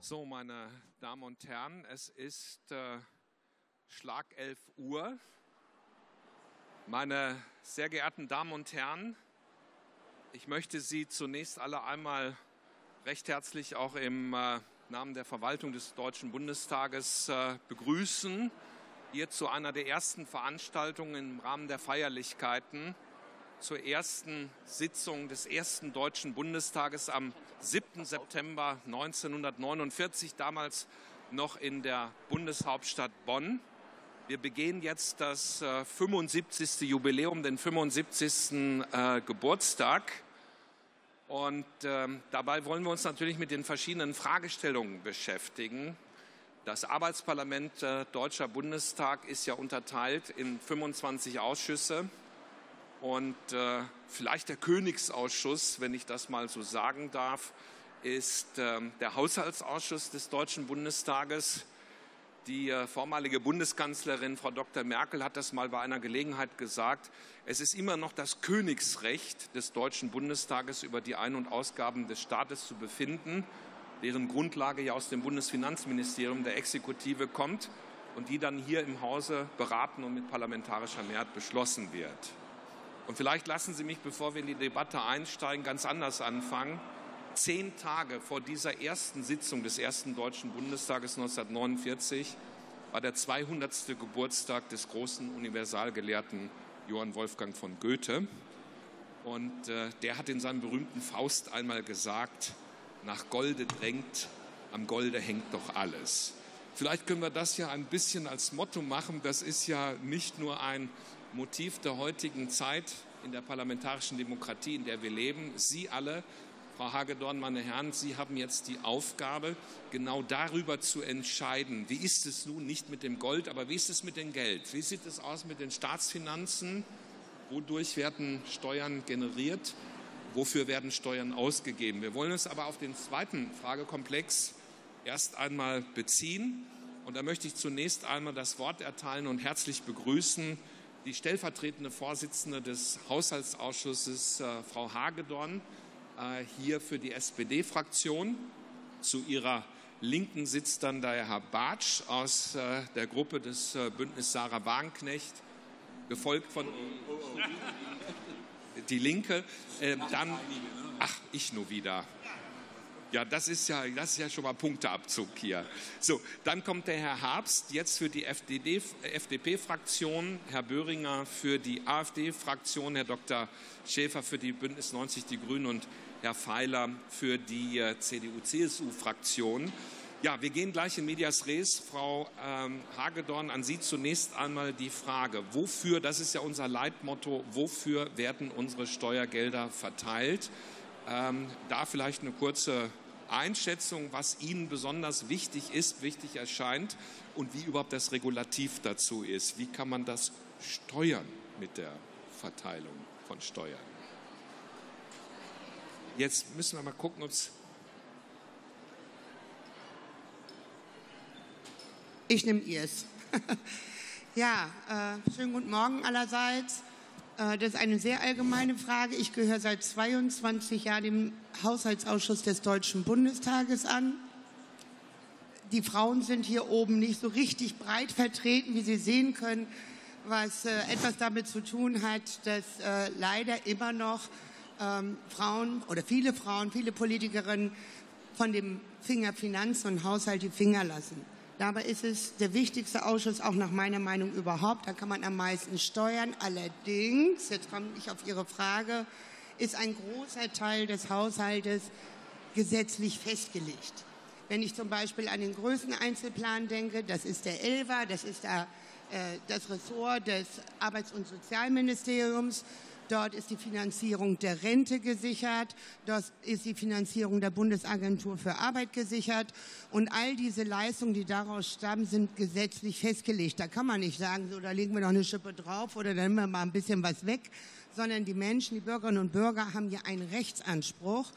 So, meine Damen und Herren, es ist äh, Schlag 11 Uhr. Meine sehr geehrten Damen und Herren, ich möchte Sie zunächst alle einmal recht herzlich auch im äh, Namen der Verwaltung des Deutschen Bundestages äh, begrüßen, hier zu einer der ersten Veranstaltungen im Rahmen der Feierlichkeiten zur ersten Sitzung des ersten Deutschen Bundestages am 7. September 1949, damals noch in der Bundeshauptstadt Bonn. Wir begehen jetzt das 75. Äh, Jubiläum, den 75. Äh, Geburtstag. Und äh, dabei wollen wir uns natürlich mit den verschiedenen Fragestellungen beschäftigen. Das Arbeitsparlament äh, Deutscher Bundestag ist ja unterteilt in 25 Ausschüsse. Und äh, vielleicht der Königsausschuss, wenn ich das mal so sagen darf, ist äh, der Haushaltsausschuss des Deutschen Bundestages. Die äh, vormalige Bundeskanzlerin Frau Dr. Merkel hat das mal bei einer Gelegenheit gesagt. Es ist immer noch das Königsrecht des Deutschen Bundestages, über die Ein- und Ausgaben des Staates zu befinden, deren Grundlage ja aus dem Bundesfinanzministerium der Exekutive kommt und die dann hier im Hause beraten und mit parlamentarischer Mehrheit beschlossen wird. Und vielleicht lassen Sie mich, bevor wir in die Debatte einsteigen, ganz anders anfangen. Zehn Tage vor dieser ersten Sitzung des ersten Deutschen Bundestages 1949 war der 200. Geburtstag des großen Universalgelehrten Johann Wolfgang von Goethe. Und äh, der hat in seinem berühmten Faust einmal gesagt, nach Golde drängt, am Golde hängt doch alles. Vielleicht können wir das ja ein bisschen als Motto machen. Das ist ja nicht nur ein Motiv der heutigen Zeit in der parlamentarischen Demokratie, in der wir leben. Sie alle, Frau Hagedorn, meine Herren, Sie haben jetzt die Aufgabe, genau darüber zu entscheiden, wie ist es nun nicht mit dem Gold, aber wie ist es mit dem Geld? Wie sieht es aus mit den Staatsfinanzen? Wodurch werden Steuern generiert? Wofür werden Steuern ausgegeben? Wir wollen uns aber auf den zweiten Fragekomplex erst einmal beziehen. Und da möchte ich zunächst einmal das Wort erteilen und herzlich begrüßen die stellvertretende Vorsitzende des Haushaltsausschusses, äh, Frau Hagedorn, äh, hier für die SPD-Fraktion. Zu ihrer Linken sitzt dann der Herr Bartsch aus äh, der Gruppe des Bündnis Sarah Wagenknecht, gefolgt von die Linke. Äh, dann, ach, ich nur wieder. Ja, das ist ja, das ist ja schon mal Punkteabzug hier. So, dann kommt der Herr Herbst jetzt für die FDP-Fraktion, Herr Böhringer für die AfD-Fraktion, Herr Dr. Schäfer für die Bündnis 90 Die Grünen und Herr Pfeiler für die äh, CDU-CSU-Fraktion. Ja, wir gehen gleich in Medias Res. Frau ähm, Hagedorn, an Sie zunächst einmal die Frage, wofür, das ist ja unser Leitmotto, wofür werden unsere Steuergelder verteilt? Ähm, da vielleicht eine kurze Einschätzung, was Ihnen besonders wichtig ist, wichtig erscheint und wie überhaupt das Regulativ dazu ist. Wie kann man das steuern mit der Verteilung von Steuern? Jetzt müssen wir mal gucken, ob es. Ich nehme Ihrs. ja, äh, schönen guten Morgen allerseits. Äh, das ist eine sehr allgemeine Frage. Ich gehöre seit 22 Jahren dem Haushaltsausschuss des Deutschen Bundestages an. Die Frauen sind hier oben nicht so richtig breit vertreten, wie Sie sehen können, was äh, etwas damit zu tun hat, dass äh, leider immer noch ähm, Frauen oder viele Frauen, viele Politikerinnen von dem Finger Finanzen und Haushalt die Finger lassen. Dabei ist es der wichtigste Ausschuss, auch nach meiner Meinung überhaupt. Da kann man am meisten steuern. Allerdings, jetzt komme ich auf Ihre Frage, ist ein großer Teil des Haushaltes gesetzlich festgelegt. Wenn ich zum Beispiel an den größten Einzelplan denke, das ist der ELVA, das ist der, äh, das Ressort des Arbeits- und Sozialministeriums, Dort ist die Finanzierung der Rente gesichert. Dort ist die Finanzierung der Bundesagentur für Arbeit gesichert. Und all diese Leistungen, die daraus stammen, sind gesetzlich festgelegt. Da kann man nicht sagen, so, da legen wir noch eine Schippe drauf oder dann nehmen wir mal ein bisschen was weg, sondern die Menschen, die Bürgerinnen und Bürger haben hier einen Rechtsanspruch.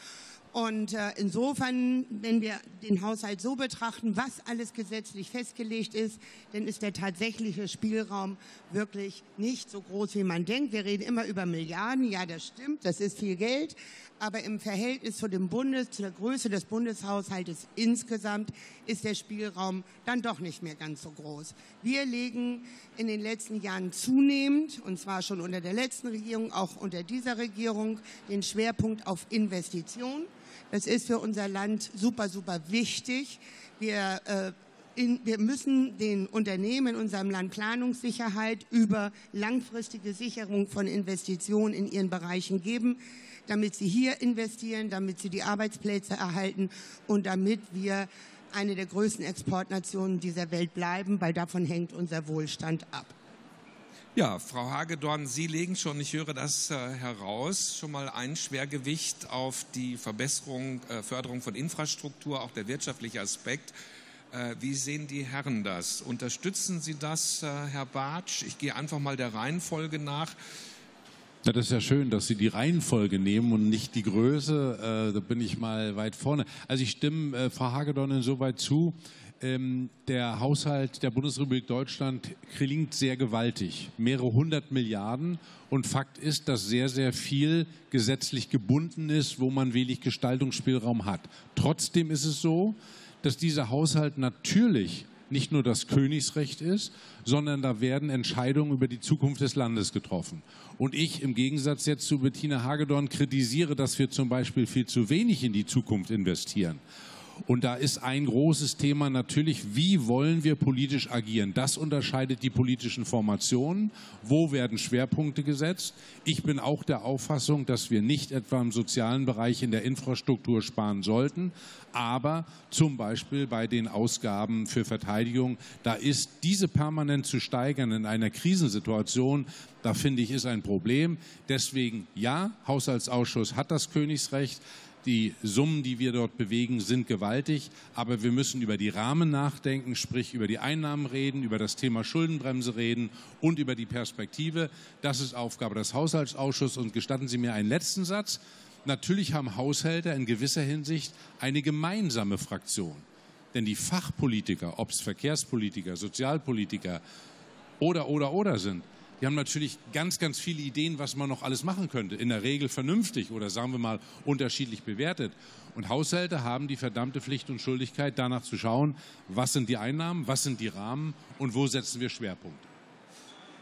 Und äh, insofern, wenn wir den Haushalt so betrachten, was alles gesetzlich festgelegt ist, dann ist der tatsächliche Spielraum wirklich nicht so groß, wie man denkt. Wir reden immer über Milliarden. Ja, das stimmt. Das ist viel Geld. Aber im Verhältnis zu dem Bundes, zu der Größe des Bundeshaushaltes insgesamt ist der Spielraum dann doch nicht mehr ganz so groß. Wir legen in den letzten Jahren zunehmend, und zwar schon unter der letzten Regierung, auch unter dieser Regierung, den Schwerpunkt auf Investitionen. Das ist für unser Land super, super wichtig. Wir, äh, in, wir müssen den Unternehmen in unserem Land Planungssicherheit über langfristige Sicherung von Investitionen in ihren Bereichen geben, damit sie hier investieren, damit sie die Arbeitsplätze erhalten und damit wir eine der größten Exportnationen dieser Welt bleiben, weil davon hängt unser Wohlstand ab. Ja, Frau Hagedorn, Sie legen schon, ich höre das äh, heraus, schon mal ein Schwergewicht auf die Verbesserung, äh, Förderung von Infrastruktur, auch der wirtschaftliche Aspekt. Äh, wie sehen die Herren das? Unterstützen Sie das, äh, Herr Bartsch? Ich gehe einfach mal der Reihenfolge nach. Ja, das ist ja schön, dass Sie die Reihenfolge nehmen und nicht die Größe. Äh, da bin ich mal weit vorne. Also ich stimme äh, Frau Hagedorn insoweit zu ähm, der Haushalt der Bundesrepublik Deutschland klingt sehr gewaltig, mehrere hundert Milliarden. Und Fakt ist, dass sehr, sehr viel gesetzlich gebunden ist, wo man wenig Gestaltungsspielraum hat. Trotzdem ist es so, dass dieser Haushalt natürlich nicht nur das Königsrecht ist, sondern da werden Entscheidungen über die Zukunft des Landes getroffen. Und ich im Gegensatz jetzt zu Bettina Hagedorn kritisiere, dass wir zum Beispiel viel zu wenig in die Zukunft investieren. Und da ist ein großes Thema natürlich, wie wollen wir politisch agieren? Das unterscheidet die politischen Formationen. Wo werden Schwerpunkte gesetzt? Ich bin auch der Auffassung, dass wir nicht etwa im sozialen Bereich in der Infrastruktur sparen sollten, aber zum Beispiel bei den Ausgaben für Verteidigung, da ist diese permanent zu steigern in einer Krisensituation, da finde ich, ist ein Problem. Deswegen ja, Haushaltsausschuss hat das Königsrecht. Die Summen, die wir dort bewegen, sind gewaltig, aber wir müssen über die Rahmen nachdenken, sprich über die Einnahmen reden, über das Thema Schuldenbremse reden und über die Perspektive. Das ist Aufgabe des Haushaltsausschusses. Und gestatten Sie mir einen letzten Satz. Natürlich haben Haushalte in gewisser Hinsicht eine gemeinsame Fraktion. Denn die Fachpolitiker, ob es Verkehrspolitiker, Sozialpolitiker oder, oder, oder sind, die haben natürlich ganz, ganz viele Ideen, was man noch alles machen könnte. In der Regel vernünftig oder sagen wir mal unterschiedlich bewertet. Und Haushalte haben die verdammte Pflicht und Schuldigkeit, danach zu schauen, was sind die Einnahmen, was sind die Rahmen und wo setzen wir Schwerpunkte.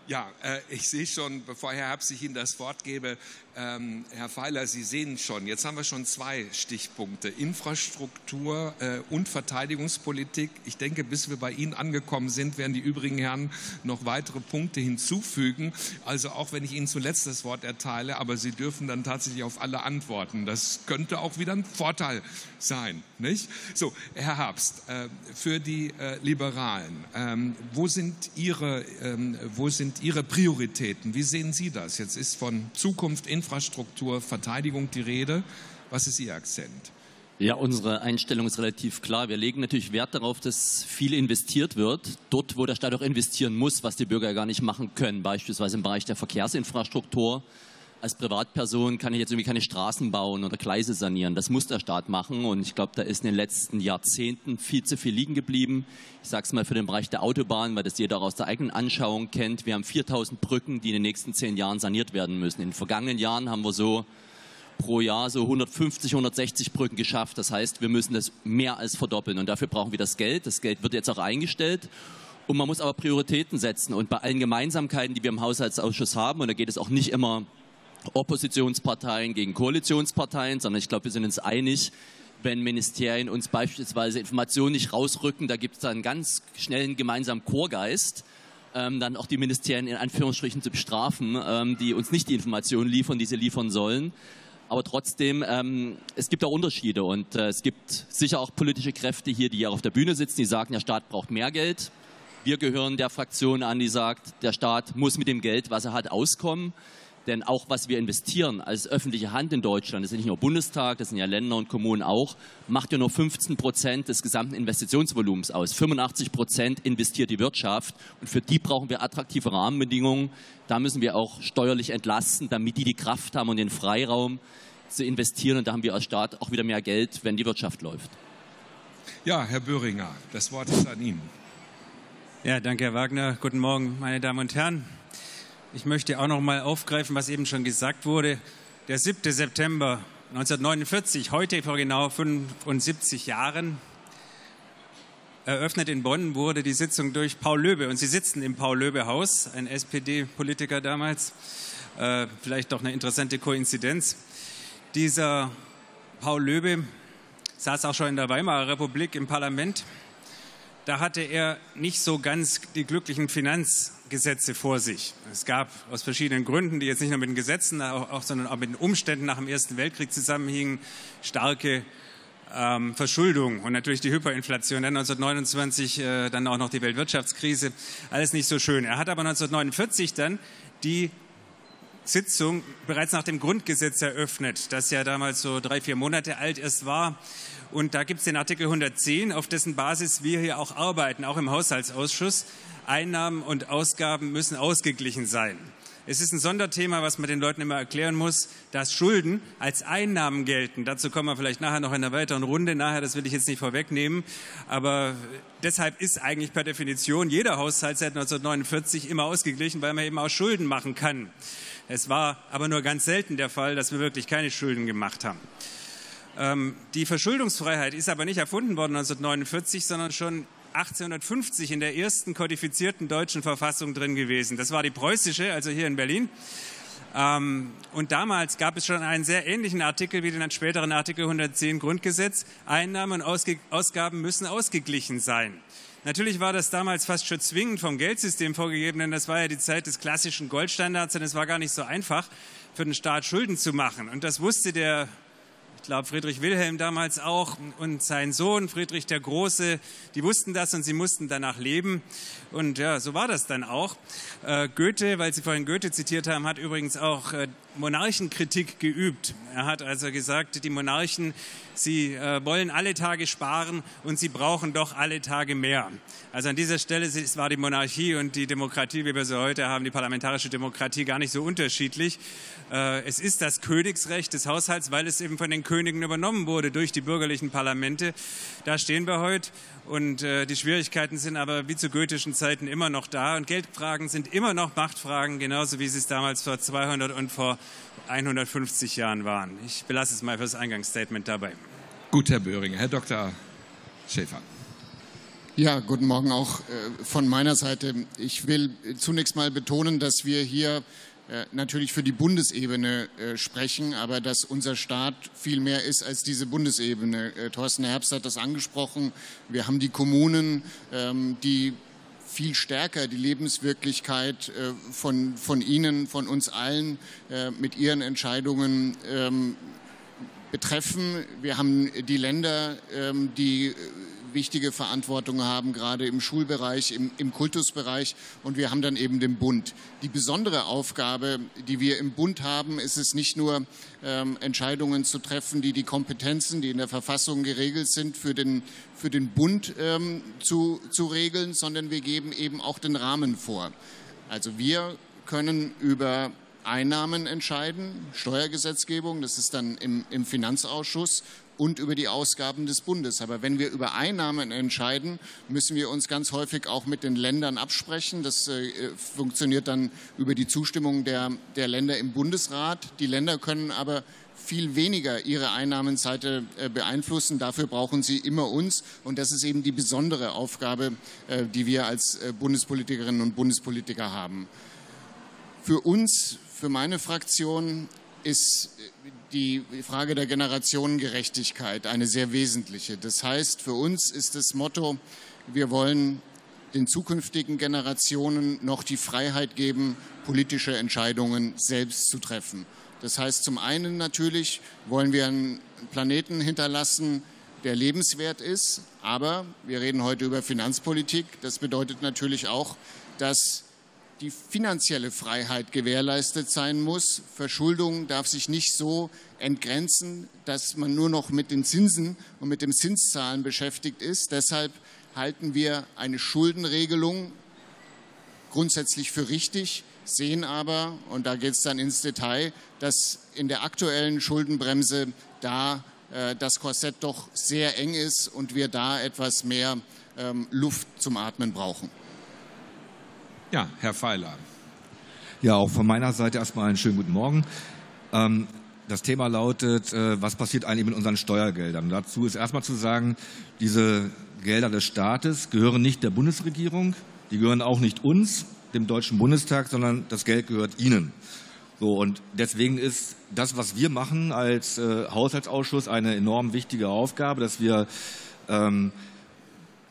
Ja, äh, ich sehe schon, bevor Herr Herbst ich Ihnen das Wort gebe, ähm, Herr Feiler, Sie sehen schon, jetzt haben wir schon zwei Stichpunkte, Infrastruktur äh, und Verteidigungspolitik. Ich denke, bis wir bei Ihnen angekommen sind, werden die übrigen Herren noch weitere Punkte hinzufügen. Also auch wenn ich Ihnen zuletzt das Wort erteile, aber Sie dürfen dann tatsächlich auf alle antworten. Das könnte auch wieder ein Vorteil sein, nicht? So, Herr Herbst, äh, für die äh, Liberalen, ähm, wo sind Ihre, ähm, wo sind Ihre Prioritäten? Wie sehen Sie das? Jetzt ist von Zukunft, Infrastruktur, Verteidigung die Rede. Was ist Ihr Akzent? Ja, unsere Einstellung ist relativ klar. Wir legen natürlich Wert darauf, dass viel investiert wird, dort, wo der Staat auch investieren muss, was die Bürger gar nicht machen können, beispielsweise im Bereich der Verkehrsinfrastruktur als Privatperson kann ich jetzt irgendwie keine Straßen bauen oder Gleise sanieren. Das muss der Staat machen. Und ich glaube, da ist in den letzten Jahrzehnten viel zu viel liegen geblieben. Ich sage es mal für den Bereich der Autobahn, weil das jeder aus der eigenen Anschauung kennt. Wir haben 4000 Brücken, die in den nächsten zehn Jahren saniert werden müssen. In den vergangenen Jahren haben wir so pro Jahr so 150, 160 Brücken geschafft. Das heißt, wir müssen das mehr als verdoppeln. Und dafür brauchen wir das Geld. Das Geld wird jetzt auch eingestellt. Und man muss aber Prioritäten setzen. Und bei allen Gemeinsamkeiten, die wir im Haushaltsausschuss haben, und da geht es auch nicht immer Oppositionsparteien gegen Koalitionsparteien, sondern ich glaube, wir sind uns einig, wenn Ministerien uns beispielsweise Informationen nicht rausrücken, da gibt es dann ganz schnell einen gemeinsamen Chorgeist, ähm, dann auch die Ministerien in Anführungsstrichen zu bestrafen, ähm, die uns nicht die Informationen liefern, die sie liefern sollen. Aber trotzdem, ähm, es gibt auch Unterschiede und äh, es gibt sicher auch politische Kräfte hier, die hier auf der Bühne sitzen, die sagen, der Staat braucht mehr Geld. Wir gehören der Fraktion an, die sagt, der Staat muss mit dem Geld, was er hat, auskommen. Denn auch was wir investieren als öffentliche Hand in Deutschland, das ist nicht nur Bundestag, das sind ja Länder und Kommunen auch, macht ja nur 15 Prozent des gesamten Investitionsvolumens aus. 85 Prozent investiert die Wirtschaft und für die brauchen wir attraktive Rahmenbedingungen. Da müssen wir auch steuerlich entlasten, damit die die Kraft haben und den Freiraum, zu investieren. Und da haben wir als Staat auch wieder mehr Geld, wenn die Wirtschaft läuft. Ja, Herr Böhringer, das Wort ist an Ihnen. Ja, danke, Herr Wagner. Guten Morgen, meine Damen und Herren. Ich möchte auch noch mal aufgreifen, was eben schon gesagt wurde. Der 7. September 1949, heute vor genau 75 Jahren, eröffnet in Bonn wurde die Sitzung durch Paul Löbe. Und Sie sitzen im Paul-Löbe-Haus, ein SPD-Politiker damals. Äh, vielleicht doch eine interessante Koinzidenz. Dieser Paul Löbe saß auch schon in der Weimarer Republik im Parlament. Da hatte er nicht so ganz die glücklichen Finanzgesetze vor sich. Es gab aus verschiedenen Gründen, die jetzt nicht nur mit den Gesetzen, auch, sondern auch mit den Umständen nach dem Ersten Weltkrieg zusammenhingen, starke ähm, Verschuldung und natürlich die Hyperinflation, dann 1929 äh, dann auch noch die Weltwirtschaftskrise, alles nicht so schön. Er hat aber 1949 dann die Sitzung bereits nach dem Grundgesetz eröffnet, das ja damals so drei, vier Monate alt erst war. Und da gibt es den Artikel 110, auf dessen Basis wir hier auch arbeiten, auch im Haushaltsausschuss. Einnahmen und Ausgaben müssen ausgeglichen sein. Es ist ein Sonderthema, was man den Leuten immer erklären muss, dass Schulden als Einnahmen gelten. Dazu kommen wir vielleicht nachher noch in einer weiteren Runde. Nachher, das will ich jetzt nicht vorwegnehmen. Aber deshalb ist eigentlich per Definition jeder Haushalt seit 1949 immer ausgeglichen, weil man eben auch Schulden machen kann. Es war aber nur ganz selten der Fall, dass wir wirklich keine Schulden gemacht haben. Ähm, die Verschuldungsfreiheit ist aber nicht erfunden worden 1949, sondern schon 1850 in der ersten kodifizierten deutschen Verfassung drin gewesen. Das war die preußische, also hier in Berlin. Ähm, und damals gab es schon einen sehr ähnlichen Artikel wie den späteren Artikel 110 Grundgesetz. Einnahmen und Ausgaben müssen ausgeglichen sein. Natürlich war das damals fast schon zwingend vom Geldsystem vorgegeben, denn das war ja die Zeit des klassischen Goldstandards und es war gar nicht so einfach für den Staat Schulden zu machen. Und das wusste der glaube Friedrich Wilhelm damals auch und sein Sohn Friedrich der Große, die wussten das und sie mussten danach leben. Und ja, so war das dann auch. Äh, Goethe, weil Sie vorhin Goethe zitiert haben, hat übrigens auch äh, Monarchenkritik geübt. Er hat also gesagt, die Monarchen, sie äh, wollen alle Tage sparen und sie brauchen doch alle Tage mehr. Also an dieser Stelle war die Monarchie und die Demokratie, wie wir sie heute haben, die parlamentarische Demokratie, gar nicht so unterschiedlich. Äh, es ist das Königsrecht des Haushalts, weil es eben von den Königen übernommen wurde durch die bürgerlichen Parlamente. Da stehen wir heute. Und äh, die Schwierigkeiten sind aber wie zu goethischen Zeiten immer noch da. Und Geldfragen sind immer noch Machtfragen, genauso wie sie es damals vor 200 und vor 150 Jahren waren. Ich belasse es mal für das Eingangsstatement dabei. Gut, Herr Böhringer. Herr Dr. Schäfer. Ja, guten Morgen auch äh, von meiner Seite. Ich will zunächst mal betonen, dass wir hier äh, natürlich für die Bundesebene äh, sprechen, aber dass unser Staat viel mehr ist als diese Bundesebene. Äh, Thorsten Herbst hat das angesprochen. Wir haben die Kommunen, ähm, die viel stärker die Lebenswirklichkeit von, von Ihnen, von uns allen mit Ihren Entscheidungen ähm, betreffen. Wir haben die Länder, ähm, die wichtige Verantwortung haben, gerade im Schulbereich, im, im Kultusbereich. Und wir haben dann eben den Bund. Die besondere Aufgabe, die wir im Bund haben, ist es nicht nur, ähm, Entscheidungen zu treffen, die die Kompetenzen, die in der Verfassung geregelt sind, für den, für den Bund ähm, zu, zu regeln, sondern wir geben eben auch den Rahmen vor. Also wir können über Einnahmen entscheiden, Steuergesetzgebung, das ist dann im, im Finanzausschuss und über die Ausgaben des Bundes. Aber wenn wir über Einnahmen entscheiden, müssen wir uns ganz häufig auch mit den Ländern absprechen. Das äh, funktioniert dann über die Zustimmung der, der Länder im Bundesrat. Die Länder können aber viel weniger ihre Einnahmenseite äh, beeinflussen. Dafür brauchen sie immer uns. Und das ist eben die besondere Aufgabe, äh, die wir als äh, Bundespolitikerinnen und Bundespolitiker haben. Für uns, für meine Fraktion ist die Frage der Generationengerechtigkeit eine sehr wesentliche. Das heißt, für uns ist das Motto, wir wollen den zukünftigen Generationen noch die Freiheit geben, politische Entscheidungen selbst zu treffen. Das heißt, zum einen natürlich wollen wir einen Planeten hinterlassen, der lebenswert ist, aber wir reden heute über Finanzpolitik. Das bedeutet natürlich auch, dass die finanzielle Freiheit gewährleistet sein muss. Verschuldung darf sich nicht so entgrenzen, dass man nur noch mit den Zinsen und mit dem Zinszahlen beschäftigt ist. Deshalb halten wir eine Schuldenregelung grundsätzlich für richtig. sehen aber, und da geht es dann ins Detail, dass in der aktuellen Schuldenbremse da äh, das Korsett doch sehr eng ist und wir da etwas mehr ähm, Luft zum Atmen brauchen. Ja, Herr Pfeiler. Ja, auch von meiner Seite erstmal einen schönen guten Morgen. Ähm, das Thema lautet, äh, was passiert eigentlich mit unseren Steuergeldern? Dazu ist erstmal zu sagen, diese Gelder des Staates gehören nicht der Bundesregierung, die gehören auch nicht uns, dem Deutschen Bundestag, sondern das Geld gehört Ihnen. So, und deswegen ist das, was wir machen als äh, Haushaltsausschuss, eine enorm wichtige Aufgabe, dass wir ähm,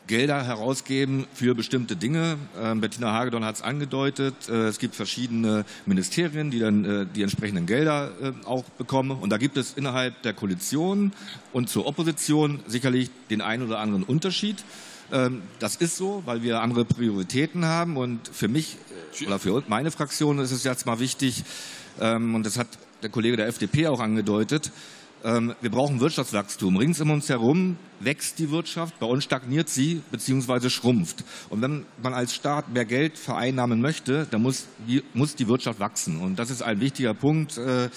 Gelder herausgeben für bestimmte Dinge. Ähm, Bettina Hagedorn hat es angedeutet. Äh, es gibt verschiedene Ministerien, die dann äh, die entsprechenden Gelder äh, auch bekommen. Und da gibt es innerhalb der Koalition und zur Opposition sicherlich den einen oder anderen Unterschied. Ähm, das ist so, weil wir andere Prioritäten haben. Und für mich oder für meine Fraktion ist es jetzt mal wichtig, ähm, und das hat der Kollege der FDP auch angedeutet, wir brauchen Wirtschaftswachstum. Rings um uns herum wächst die Wirtschaft, bei uns stagniert sie bzw. schrumpft. Und wenn man als Staat mehr Geld vereinnahmen möchte, dann muss die, muss die Wirtschaft wachsen. Und das ist ein wichtiger Punkt, äh,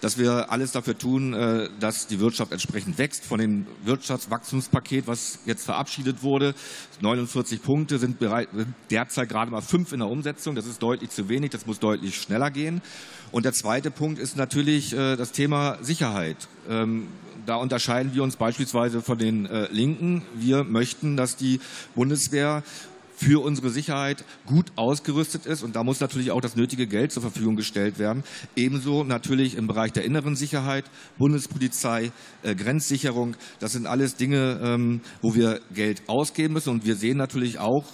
dass wir alles dafür tun, äh, dass die Wirtschaft entsprechend wächst. Von dem Wirtschaftswachstumspaket, was jetzt verabschiedet wurde, 49 Punkte sind bereit, derzeit gerade mal fünf in der Umsetzung. Das ist deutlich zu wenig, das muss deutlich schneller gehen. Und der zweite Punkt ist natürlich äh, das Thema Sicherheit. Da unterscheiden wir uns beispielsweise von den äh, Linken. Wir möchten, dass die Bundeswehr für unsere Sicherheit gut ausgerüstet ist. Und da muss natürlich auch das nötige Geld zur Verfügung gestellt werden. Ebenso natürlich im Bereich der inneren Sicherheit, Bundespolizei, äh, Grenzsicherung. Das sind alles Dinge, ähm, wo wir Geld ausgeben müssen. Und wir sehen natürlich auch,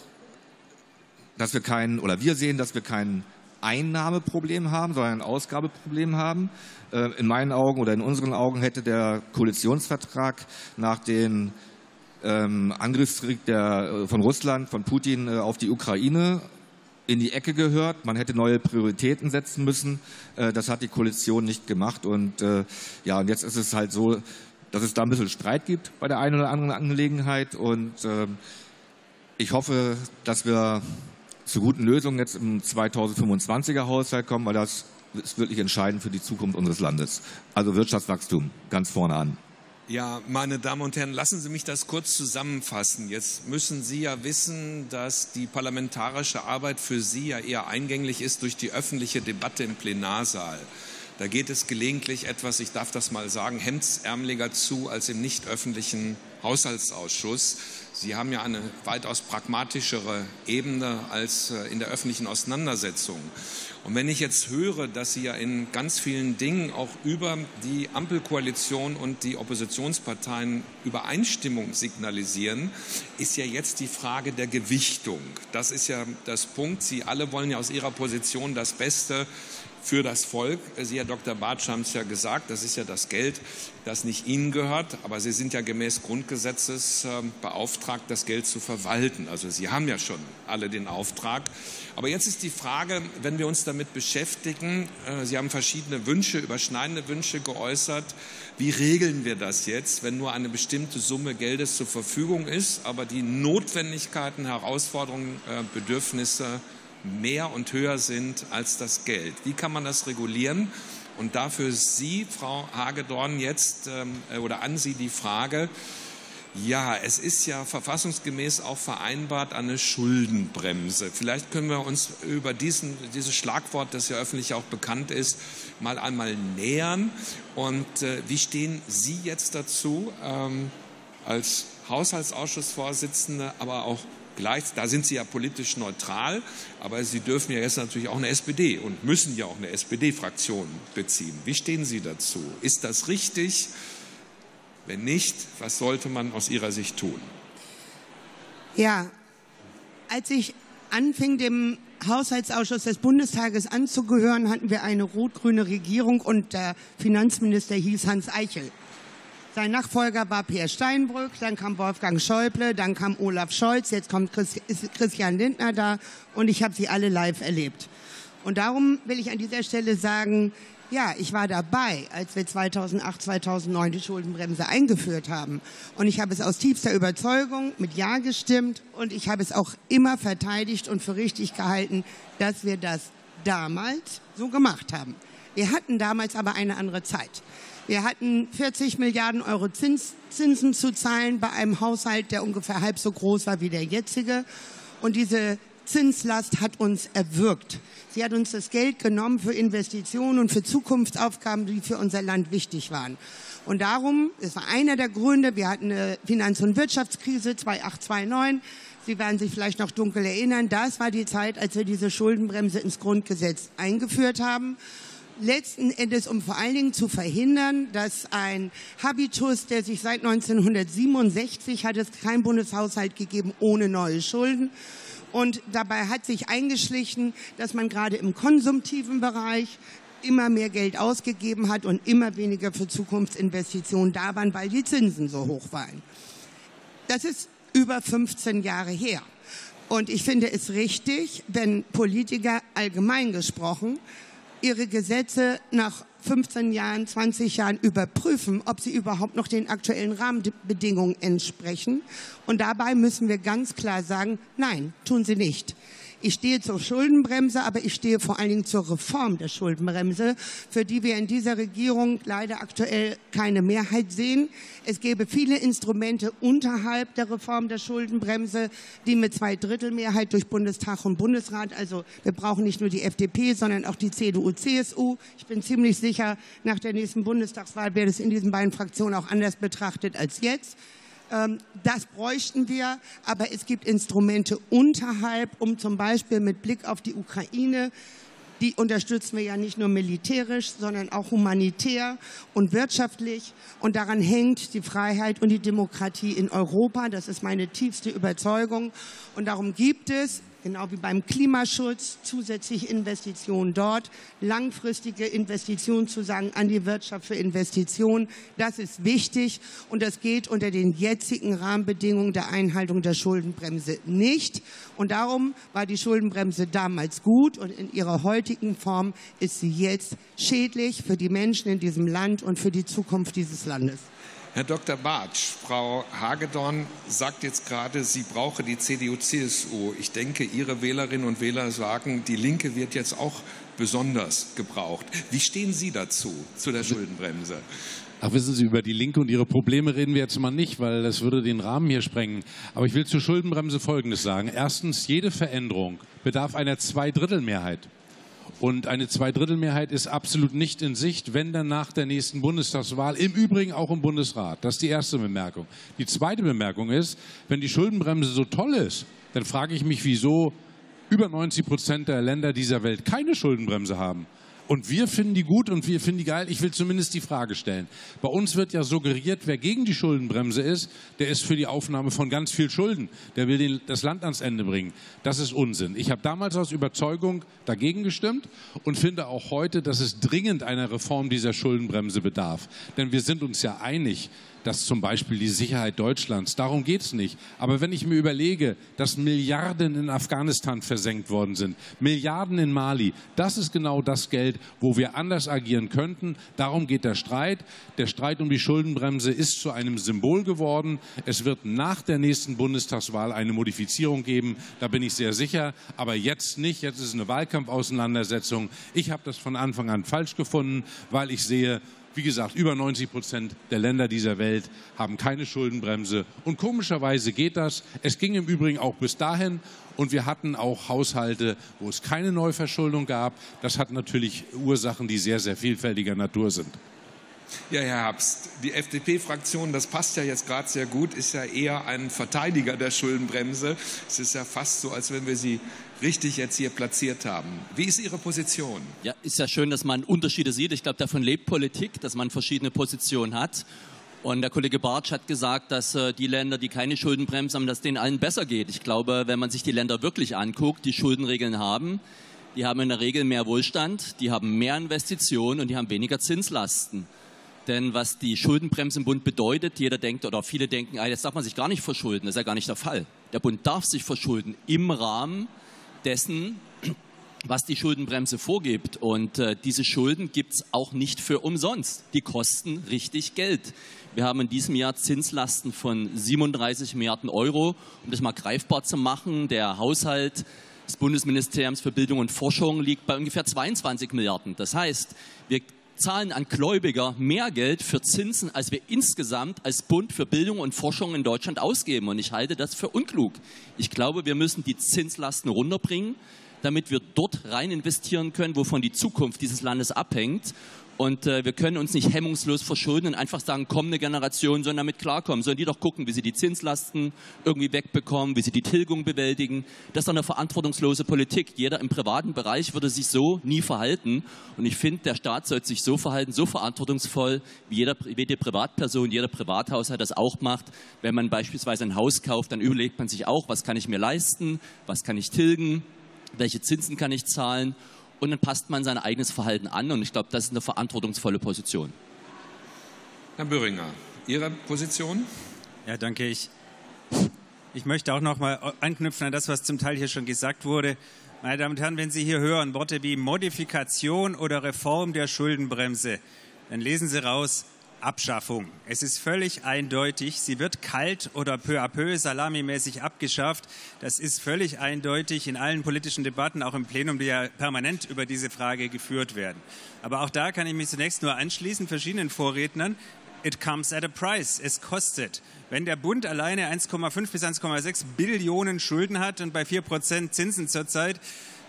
dass wir keinen, oder wir sehen, dass wir keinen Einnahmeproblem haben, sondern ein Ausgabeproblem haben. Äh, in meinen Augen oder in unseren Augen hätte der Koalitionsvertrag nach dem ähm, Angriffskrieg der, äh, von Russland, von Putin äh, auf die Ukraine in die Ecke gehört. Man hätte neue Prioritäten setzen müssen. Das hat die Koalition nicht gemacht. Und ja, und jetzt ist es halt so, dass es da ein bisschen Streit gibt bei der einen oder anderen Angelegenheit. Und ähm, ich hoffe, dass wir zu guten Lösungen jetzt im 2025er Haushalt kommen, weil das ist wirklich entscheidend für die Zukunft unseres Landes. Also Wirtschaftswachstum ganz vorne an. Ja, meine Damen und Herren, lassen Sie mich das kurz zusammenfassen. Jetzt müssen Sie ja wissen, dass die parlamentarische Arbeit für Sie ja eher eingänglich ist durch die öffentliche Debatte im Plenarsaal. Da geht es gelegentlich etwas, ich darf das mal sagen, hemdsärmeliger zu als im nicht öffentlichen Haushaltsausschuss. Sie haben ja eine weitaus pragmatischere Ebene als äh, in der öffentlichen Auseinandersetzung. Und wenn ich jetzt höre, dass Sie ja in ganz vielen Dingen auch über die Ampelkoalition und die Oppositionsparteien Übereinstimmung signalisieren, ist ja jetzt die Frage der Gewichtung. Das ist ja das Punkt. Sie alle wollen ja aus Ihrer Position das Beste für das Volk. Sie, Herr Dr. Bartsch, haben es ja gesagt, das ist ja das Geld, das nicht Ihnen gehört, aber Sie sind ja gemäß Grundgesetzes ähm, beauftragt, das Geld zu verwalten. Also Sie haben ja schon alle den Auftrag. Aber jetzt ist die Frage, wenn wir uns damit beschäftigen, äh, Sie haben verschiedene Wünsche, überschneidende Wünsche geäußert, wie regeln wir das jetzt, wenn nur eine bestimmte Summe Geldes zur Verfügung ist, aber die Notwendigkeiten, Herausforderungen, äh, Bedürfnisse mehr und höher sind als das Geld. Wie kann man das regulieren? Und dafür Sie, Frau Hagedorn, jetzt ähm, äh, oder an Sie die Frage, ja, es ist ja verfassungsgemäß auch vereinbart eine Schuldenbremse. Vielleicht können wir uns über diesen, dieses Schlagwort, das ja öffentlich auch bekannt ist, mal einmal nähern. Und äh, wie stehen Sie jetzt dazu ähm, als Haushaltsausschussvorsitzende, aber auch Gleich, da sind Sie ja politisch neutral, aber Sie dürfen ja jetzt natürlich auch eine SPD und müssen ja auch eine SPD-Fraktion beziehen. Wie stehen Sie dazu? Ist das richtig? Wenn nicht, was sollte man aus Ihrer Sicht tun? Ja, als ich anfing, dem Haushaltsausschuss des Bundestages anzugehören, hatten wir eine rot-grüne Regierung und der Finanzminister hieß Hans Eichel. Sein Nachfolger war Peer Steinbrück, dann kam Wolfgang Schäuble, dann kam Olaf Scholz, jetzt kommt Christian Lindner da und ich habe sie alle live erlebt. Und darum will ich an dieser Stelle sagen, ja, ich war dabei, als wir 2008, 2009 die Schuldenbremse eingeführt haben. Und ich habe es aus tiefster Überzeugung mit Ja gestimmt und ich habe es auch immer verteidigt und für richtig gehalten, dass wir das damals so gemacht haben. Wir hatten damals aber eine andere Zeit. Wir hatten 40 Milliarden Euro Zins, Zinsen zu zahlen bei einem Haushalt, der ungefähr halb so groß war wie der jetzige. Und diese Zinslast hat uns erwürgt. Sie hat uns das Geld genommen für Investitionen und für Zukunftsaufgaben, die für unser Land wichtig waren. Und darum, es war einer der Gründe, wir hatten eine Finanz- und Wirtschaftskrise 2008, Sie werden sich vielleicht noch dunkel erinnern, das war die Zeit, als wir diese Schuldenbremse ins Grundgesetz eingeführt haben letzten Endes, um vor allen Dingen zu verhindern, dass ein Habitus, der sich seit 1967 hat es kein Bundeshaushalt gegeben ohne neue Schulden. Und dabei hat sich eingeschlichen, dass man gerade im konsumtiven Bereich immer mehr Geld ausgegeben hat und immer weniger für Zukunftsinvestitionen da waren, weil die Zinsen so hoch waren. Das ist über 15 Jahre her. Und ich finde es richtig, wenn Politiker allgemein gesprochen ihre Gesetze nach 15 Jahren, 20 Jahren überprüfen, ob sie überhaupt noch den aktuellen Rahmenbedingungen entsprechen. Und dabei müssen wir ganz klar sagen, nein, tun sie nicht. Ich stehe zur Schuldenbremse, aber ich stehe vor allen Dingen zur Reform der Schuldenbremse, für die wir in dieser Regierung leider aktuell keine Mehrheit sehen. Es gäbe viele Instrumente unterhalb der Reform der Schuldenbremse, die mit zwei Drittel Mehrheit durch Bundestag und Bundesrat, also wir brauchen nicht nur die FDP, sondern auch die CDU, CSU. Ich bin ziemlich sicher, nach der nächsten Bundestagswahl wird es in diesen beiden Fraktionen auch anders betrachtet als jetzt. Ähm, das bräuchten wir, aber es gibt Instrumente unterhalb, um zum Beispiel mit Blick auf die Ukraine die unterstützen wir ja nicht nur militärisch, sondern auch humanitär und wirtschaftlich. Und daran hängt die Freiheit und die Demokratie in Europa. Das ist meine tiefste Überzeugung. Und darum gibt es genau wie beim Klimaschutz, zusätzliche Investitionen dort, langfristige Investitionen zu sagen an die Wirtschaft für Investitionen. Das ist wichtig und das geht unter den jetzigen Rahmenbedingungen der Einhaltung der Schuldenbremse nicht. Und darum war die Schuldenbremse damals gut und in ihrer heutigen Form ist sie jetzt schädlich für die Menschen in diesem Land und für die Zukunft dieses Landes. Herr Dr. Bartsch, Frau Hagedorn sagt jetzt gerade, sie brauche die CDU-CSU. Ich denke, Ihre Wählerinnen und Wähler sagen, die Linke wird jetzt auch besonders gebraucht. Wie stehen Sie dazu, zu der Schuldenbremse? Ach, wissen Sie, über die Linke und ihre Probleme reden wir jetzt mal nicht, weil das würde den Rahmen hier sprengen. Aber ich will zur Schuldenbremse Folgendes sagen. Erstens, jede Veränderung bedarf einer Zweidrittelmehrheit. Und eine Zweidrittelmehrheit ist absolut nicht in Sicht, wenn dann nach der nächsten Bundestagswahl, im Übrigen auch im Bundesrat. Das ist die erste Bemerkung. Die zweite Bemerkung ist, wenn die Schuldenbremse so toll ist, dann frage ich mich, wieso über 90 Prozent der Länder dieser Welt keine Schuldenbremse haben. Und wir finden die gut und wir finden die geil. Ich will zumindest die Frage stellen. Bei uns wird ja suggeriert, wer gegen die Schuldenbremse ist, der ist für die Aufnahme von ganz viel Schulden. Der will den, das Land ans Ende bringen. Das ist Unsinn. Ich habe damals aus Überzeugung dagegen gestimmt und finde auch heute, dass es dringend einer Reform dieser Schuldenbremse bedarf. Denn wir sind uns ja einig, dass zum Beispiel die Sicherheit Deutschlands, darum geht es nicht. Aber wenn ich mir überlege, dass Milliarden in Afghanistan versenkt worden sind, Milliarden in Mali, das ist genau das Geld, wo wir anders agieren könnten. Darum geht der Streit. Der Streit um die Schuldenbremse ist zu einem Symbol geworden. Es wird nach der nächsten Bundestagswahl eine Modifizierung geben, da bin ich sehr sicher. Aber jetzt nicht. Jetzt ist es eine Wahlkampfauseinandersetzung. Ich habe das von Anfang an falsch gefunden, weil ich sehe, wie gesagt, über 90 Prozent der Länder dieser Welt haben keine Schuldenbremse. Und komischerweise geht das. Es ging im Übrigen auch bis dahin. Und wir hatten auch Haushalte, wo es keine Neuverschuldung gab. Das hat natürlich Ursachen, die sehr, sehr vielfältiger Natur sind. Ja, Herr Herbst, die FDP-Fraktion, das passt ja jetzt gerade sehr gut, ist ja eher ein Verteidiger der Schuldenbremse. Es ist ja fast so, als wenn wir sie richtig jetzt hier platziert haben. Wie ist Ihre Position? Ja, ist ja schön, dass man Unterschiede sieht. Ich glaube, davon lebt Politik, dass man verschiedene Positionen hat. Und der Kollege Bartsch hat gesagt, dass äh, die Länder, die keine Schuldenbremse haben, dass denen allen besser geht. Ich glaube, wenn man sich die Länder wirklich anguckt, die Schuldenregeln haben, die haben in der Regel mehr Wohlstand, die haben mehr Investitionen und die haben weniger Zinslasten. Denn was die Schuldenbremse im Bund bedeutet, jeder denkt oder viele denken, ah, jetzt darf man sich gar nicht verschulden. Das ist ja gar nicht der Fall. Der Bund darf sich verschulden im Rahmen dessen, was die Schuldenbremse vorgibt. Und äh, diese Schulden gibt es auch nicht für umsonst. Die kosten richtig Geld. Wir haben in diesem Jahr Zinslasten von 37 Milliarden Euro. Um das mal greifbar zu machen, der Haushalt des Bundesministeriums für Bildung und Forschung liegt bei ungefähr 22 Milliarden. Das heißt, wir zahlen an Gläubiger mehr Geld für Zinsen, als wir insgesamt als Bund für Bildung und Forschung in Deutschland ausgeben. Und ich halte das für unklug. Ich glaube, wir müssen die Zinslasten runterbringen, damit wir dort rein investieren können, wovon die Zukunft dieses Landes abhängt. Und äh, wir können uns nicht hemmungslos verschulden und einfach sagen, kommende Generation sollen damit klarkommen. Sollen die doch gucken, wie sie die Zinslasten irgendwie wegbekommen, wie sie die Tilgung bewältigen. Das ist doch eine verantwortungslose Politik. Jeder im privaten Bereich würde sich so nie verhalten. Und ich finde, der Staat sollte sich so verhalten, so verantwortungsvoll, wie jeder, jede Privatperson, jeder Privathaushalt das auch macht. Wenn man beispielsweise ein Haus kauft, dann überlegt man sich auch, was kann ich mir leisten, was kann ich tilgen, welche Zinsen kann ich zahlen und dann passt man sein eigenes Verhalten an. Und ich glaube, das ist eine verantwortungsvolle Position. Herr Böhringer, Ihre Position? Ja, danke. Ich, ich möchte auch noch mal anknüpfen an das, was zum Teil hier schon gesagt wurde. Meine Damen und Herren, wenn Sie hier hören Worte wie Modifikation oder Reform der Schuldenbremse, dann lesen Sie raus, Abschaffung. Es ist völlig eindeutig, sie wird kalt oder peu à peu salamimäßig abgeschafft. Das ist völlig eindeutig in allen politischen Debatten, auch im Plenum, die ja permanent über diese Frage geführt werden. Aber auch da kann ich mich zunächst nur anschließen, verschiedenen Vorrednern. It comes at a price. Es kostet. Wenn der Bund alleine 1,5 bis 1,6 Billionen Schulden hat und bei 4 Prozent Zinsen zurzeit,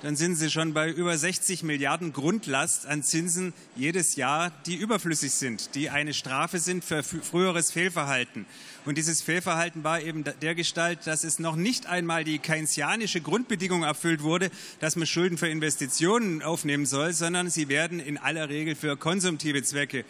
dann sind Sie schon bei über 60 Milliarden Grundlast an Zinsen jedes Jahr, die überflüssig sind, die eine Strafe sind für früheres Fehlverhalten. Und dieses Fehlverhalten war eben der Gestalt, dass es noch nicht einmal die keynesianische Grundbedingung erfüllt wurde, dass man Schulden für Investitionen aufnehmen soll, sondern sie werden in aller Regel für konsumtive Zwecke äh,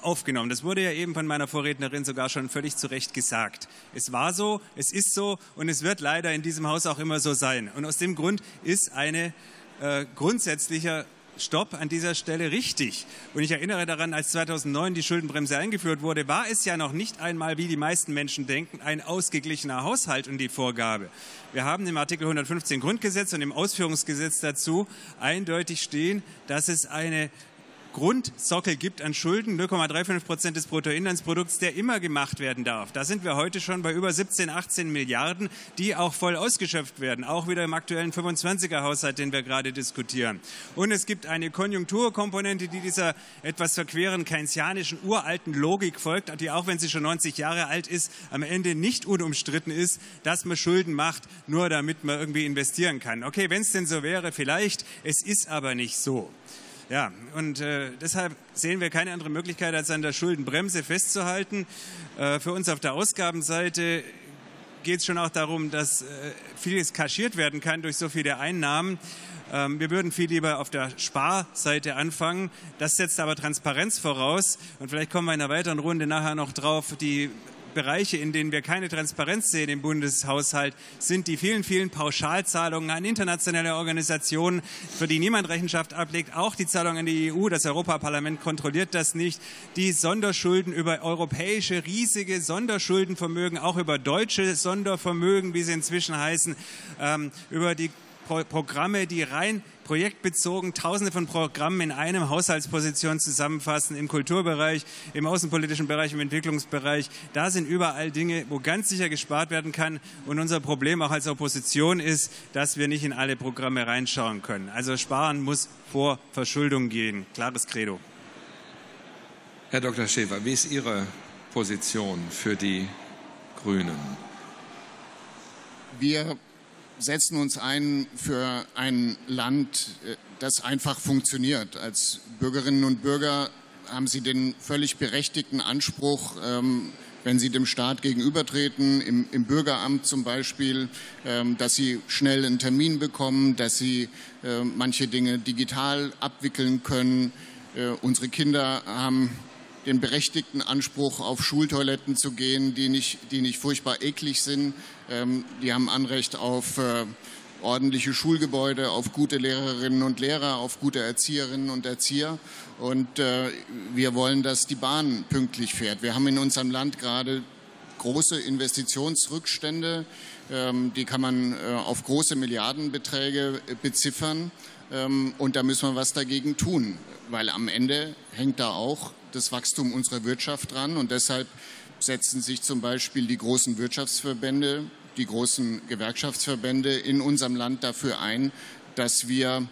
aufgenommen. Das wurde ja eben von meiner Vorrednerin sogar schon völlig zu Recht gesagt. Es war so, es ist so und es wird leider in diesem Haus auch immer so sein. Und aus dem Grund ist eine äh, grundsätzlicher Stopp an dieser Stelle richtig. Und ich erinnere daran, als 2009 die Schuldenbremse eingeführt wurde, war es ja noch nicht einmal, wie die meisten Menschen denken, ein ausgeglichener Haushalt und die Vorgabe. Wir haben im Artikel 115 Grundgesetz und im Ausführungsgesetz dazu eindeutig stehen, dass es eine Grundsockel gibt an Schulden, 0,35 Prozent des Bruttoinlandsprodukts, der immer gemacht werden darf. Da sind wir heute schon bei über 17, 18 Milliarden, die auch voll ausgeschöpft werden, auch wieder im aktuellen 25er Haushalt, den wir gerade diskutieren. Und es gibt eine Konjunkturkomponente, die dieser etwas verqueren keynesianischen uralten Logik folgt, die auch wenn sie schon 90 Jahre alt ist, am Ende nicht unumstritten ist, dass man Schulden macht, nur damit man irgendwie investieren kann. Okay, wenn es denn so wäre, vielleicht. Es ist aber nicht so. Ja, und äh, deshalb sehen wir keine andere Möglichkeit, als an der Schuldenbremse festzuhalten. Äh, für uns auf der Ausgabenseite geht es schon auch darum, dass äh, vieles kaschiert werden kann durch so viele Einnahmen. Ähm, wir würden viel lieber auf der Sparseite anfangen. Das setzt aber Transparenz voraus. Und vielleicht kommen wir in einer weiteren Runde nachher noch drauf, die Bereiche, in denen wir keine Transparenz sehen im Bundeshaushalt, sind die vielen, vielen Pauschalzahlungen an internationale Organisationen, für die niemand Rechenschaft ablegt. Auch die Zahlungen an die EU, das Europaparlament kontrolliert das nicht. Die Sonderschulden über europäische riesige Sonderschuldenvermögen, auch über deutsche Sondervermögen, wie sie inzwischen heißen, ähm, über die Pro Programme, die rein projektbezogen tausende von Programmen in einem Haushaltsposition zusammenfassen, im Kulturbereich, im außenpolitischen Bereich, im Entwicklungsbereich. Da sind überall Dinge, wo ganz sicher gespart werden kann. Und unser Problem auch als Opposition ist, dass wir nicht in alle Programme reinschauen können. Also sparen muss vor Verschuldung gehen. Klares Credo. Herr Dr. Schäfer, wie ist Ihre Position für die Grünen? Wir setzen uns ein für ein Land, äh, das einfach funktioniert. Als Bürgerinnen und Bürger haben Sie den völlig berechtigten Anspruch, ähm, wenn Sie dem Staat gegenübertreten, im, Bürgeramt zum Beispiel, ähm, dass Sie schnell einen Termin bekommen, dass Sie äh, manche Dinge digital abwickeln können. Äh, unsere Kinder haben den berechtigten Anspruch, auf Schultoiletten zu gehen, die nicht, die nicht furchtbar eklig sind. Ähm, die haben Anrecht auf äh, ordentliche Schulgebäude, auf gute Lehrerinnen und Lehrer, auf gute Erzieherinnen und Erzieher. Und äh, wir wollen, dass die Bahn pünktlich fährt. Wir haben in unserem Land gerade große Investitionsrückstände. Ähm, die kann man äh, auf große Milliardenbeträge äh, beziffern. Ähm, und da müssen wir was dagegen tun, weil am Ende hängt da auch das Wachstum unserer Wirtschaft dran. Und deshalb setzen sich zum Beispiel die großen Wirtschaftsverbände die großen Gewerkschaftsverbände in unserem Land dafür ein, dass wir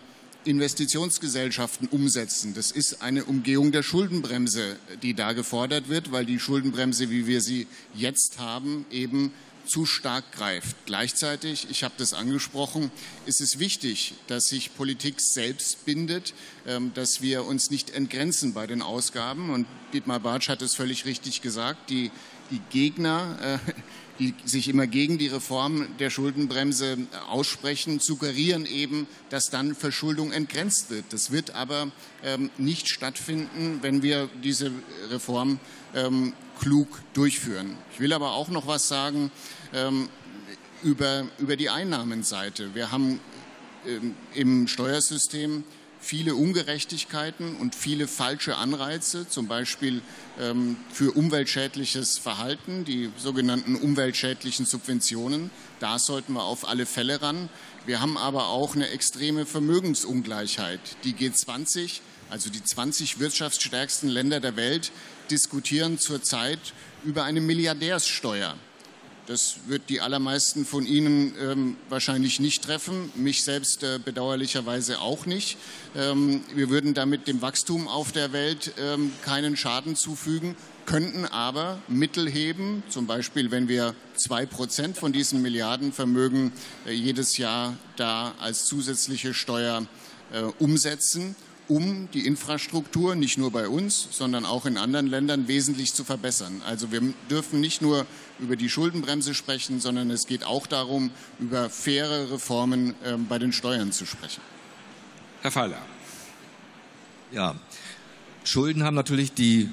Investitionsgesellschaften umsetzen. Das ist eine Umgehung der Schuldenbremse, die da gefordert wird, weil die Schuldenbremse, wie wir sie jetzt haben, eben zu stark greift. Gleichzeitig, ich habe das angesprochen, ist es wichtig, dass sich Politik selbst bindet, ähm, dass wir uns nicht entgrenzen bei den Ausgaben. Und Dietmar Bartsch hat es völlig richtig gesagt, die, die Gegner äh, die sich immer gegen die Reform der Schuldenbremse aussprechen, suggerieren eben, dass dann Verschuldung entgrenzt wird. Das wird aber ähm, nicht stattfinden, wenn wir diese Reform ähm, klug durchführen. Ich will aber auch noch was sagen über, über die Einnahmenseite. Wir haben ähm, im Steuersystem viele Ungerechtigkeiten und viele falsche Anreize, zum Beispiel ähm, für umweltschädliches Verhalten, die sogenannten umweltschädlichen Subventionen. Da sollten wir auf alle Fälle ran. Wir haben aber auch eine extreme Vermögensungleichheit. Die G20, also die 20 wirtschaftsstärksten Länder der Welt, diskutieren zurzeit über eine Milliardärssteuer. Das wird die allermeisten von Ihnen ähm, wahrscheinlich nicht treffen, mich selbst äh, bedauerlicherweise auch nicht. Ähm, wir würden damit dem Wachstum auf der Welt ähm, keinen Schaden zufügen, könnten aber Mittel heben, zum Beispiel wenn wir zwei Prozent von diesem Milliardenvermögen äh, jedes Jahr da als zusätzliche Steuer äh, umsetzen um die Infrastruktur nicht nur bei uns, sondern auch in anderen Ländern wesentlich zu verbessern. Also wir dürfen nicht nur über die Schuldenbremse sprechen, sondern es geht auch darum, über faire Reformen äh, bei den Steuern zu sprechen. Herr Feiler. Ja, Schulden haben natürlich die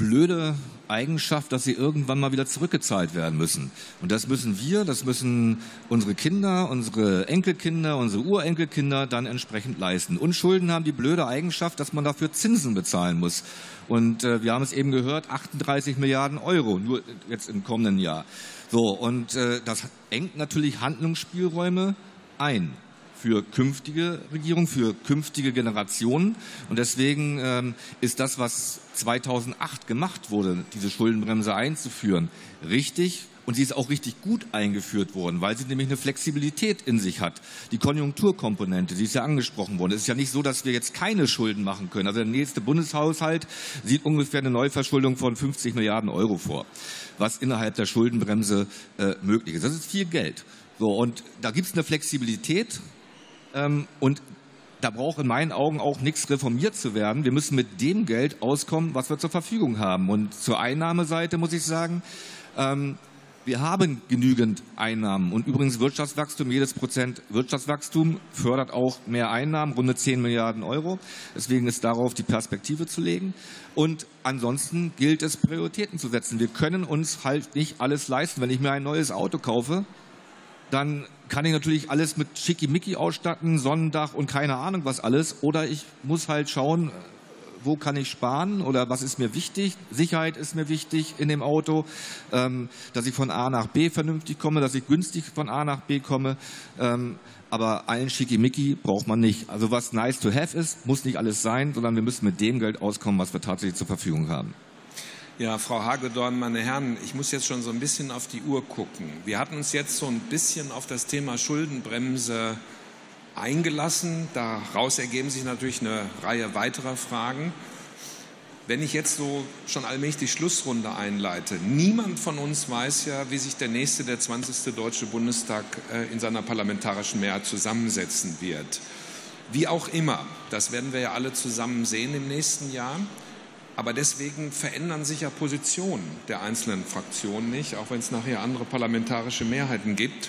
blöde Eigenschaft, dass sie irgendwann mal wieder zurückgezahlt werden müssen. Und das müssen wir, das müssen unsere Kinder, unsere Enkelkinder, unsere Urenkelkinder dann entsprechend leisten. Und Schulden haben die blöde Eigenschaft, dass man dafür Zinsen bezahlen muss. Und äh, wir haben es eben gehört, 38 Milliarden Euro, nur jetzt im kommenden Jahr. So, und äh, das engt natürlich Handlungsspielräume ein für künftige Regierungen, für künftige Generationen. Und deswegen ähm, ist das, was 2008 gemacht wurde, diese Schuldenbremse einzuführen, richtig. Und sie ist auch richtig gut eingeführt worden, weil sie nämlich eine Flexibilität in sich hat. Die Konjunkturkomponente, die ist ja angesprochen worden. Es ist ja nicht so, dass wir jetzt keine Schulden machen können. Also der nächste Bundeshaushalt sieht ungefähr eine Neuverschuldung von 50 Milliarden Euro vor, was innerhalb der Schuldenbremse äh, möglich ist. Das ist viel Geld. So, und da gibt es eine Flexibilität, und da braucht in meinen Augen auch nichts reformiert zu werden. Wir müssen mit dem Geld auskommen, was wir zur Verfügung haben. Und zur Einnahmeseite muss ich sagen, ähm, wir haben genügend Einnahmen. Und übrigens Wirtschaftswachstum, jedes Prozent Wirtschaftswachstum fördert auch mehr Einnahmen, runde 10 Milliarden Euro. Deswegen ist darauf die Perspektive zu legen. Und ansonsten gilt es, Prioritäten zu setzen. Wir können uns halt nicht alles leisten. Wenn ich mir ein neues Auto kaufe, dann kann ich natürlich alles mit Schickimicki ausstatten, Sonnendach und keine Ahnung was alles. Oder ich muss halt schauen, wo kann ich sparen oder was ist mir wichtig. Sicherheit ist mir wichtig in dem Auto, ähm, dass ich von A nach B vernünftig komme, dass ich günstig von A nach B komme. Ähm, aber einen Schickimicki braucht man nicht. Also was nice to have ist, muss nicht alles sein, sondern wir müssen mit dem Geld auskommen, was wir tatsächlich zur Verfügung haben. Ja, Frau Hagedorn, meine Herren, ich muss jetzt schon so ein bisschen auf die Uhr gucken. Wir hatten uns jetzt so ein bisschen auf das Thema Schuldenbremse eingelassen. Daraus ergeben sich natürlich eine Reihe weiterer Fragen. Wenn ich jetzt so schon allmählich die Schlussrunde einleite, niemand von uns weiß ja, wie sich der nächste, der 20. Deutsche Bundestag äh, in seiner parlamentarischen Mehrheit zusammensetzen wird. Wie auch immer, das werden wir ja alle zusammen sehen im nächsten Jahr. Aber deswegen verändern sich ja Positionen der einzelnen Fraktionen nicht, auch wenn es nachher andere parlamentarische Mehrheiten gibt.